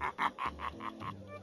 ha ha ha ha ha ha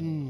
Hmm.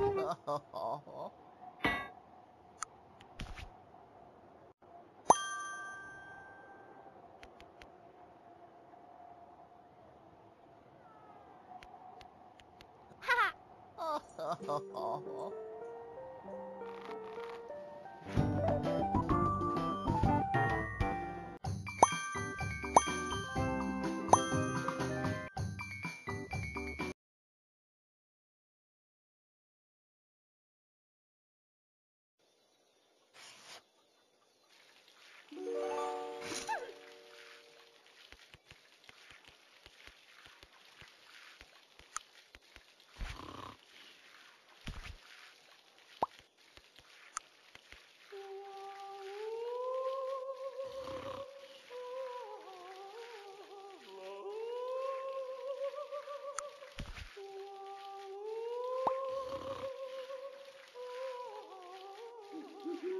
哈哈，哈哈，哈哈，哈哈。Woohoo!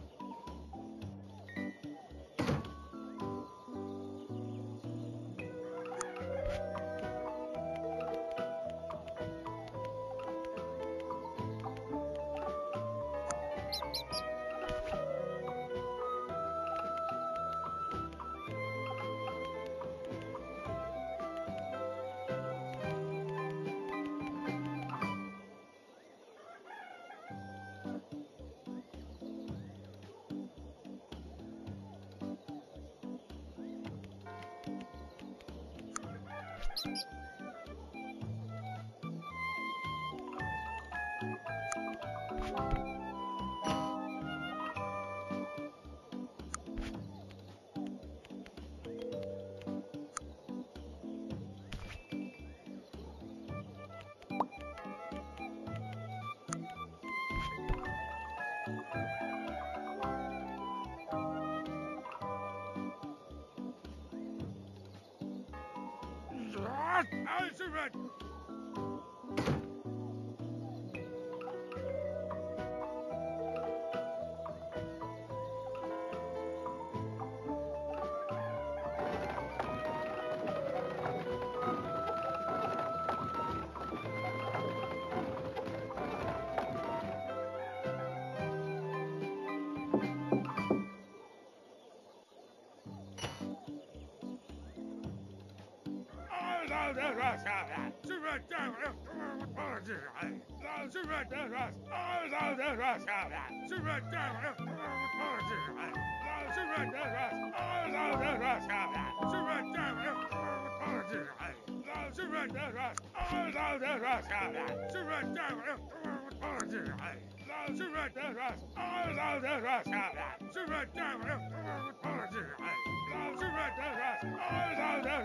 I'll surrender.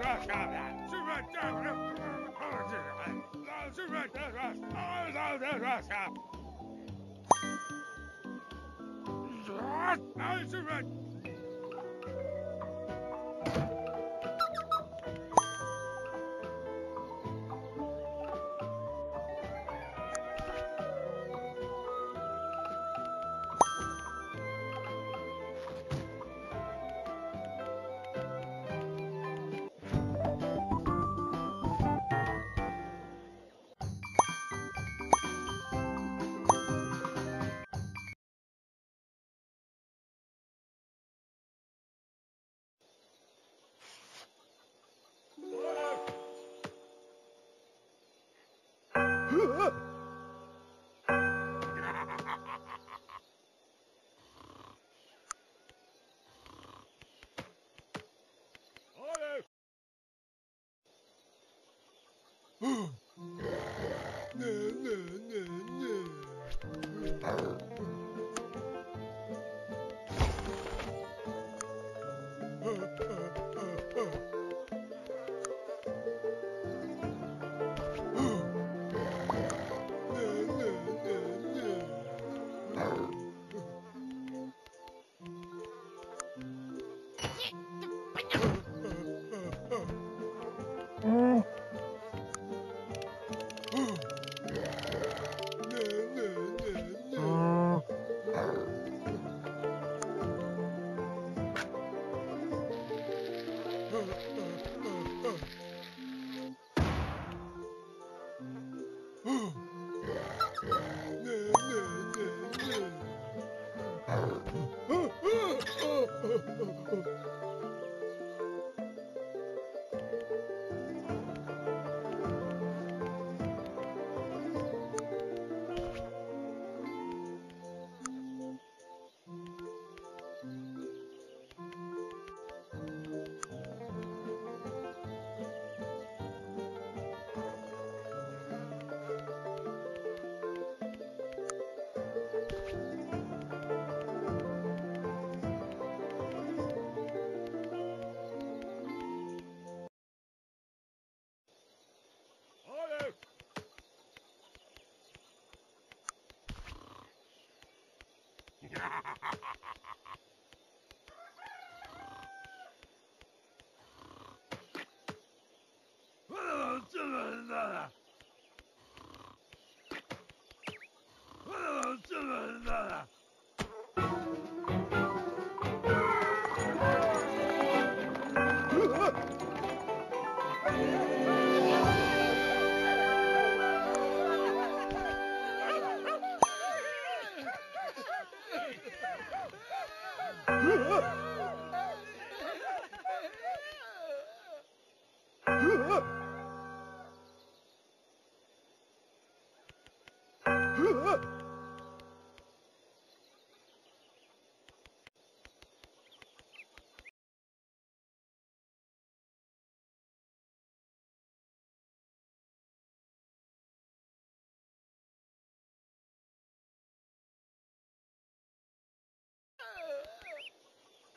Russia. I'll surrender.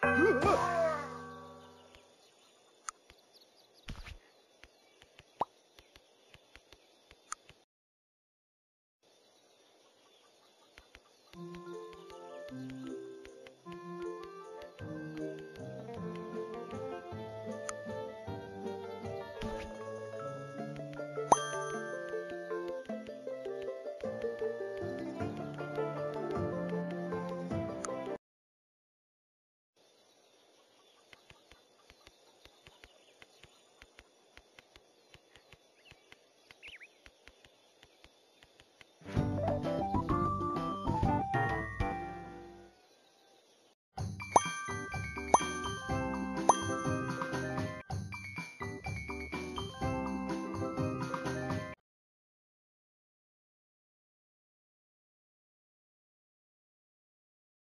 うっ、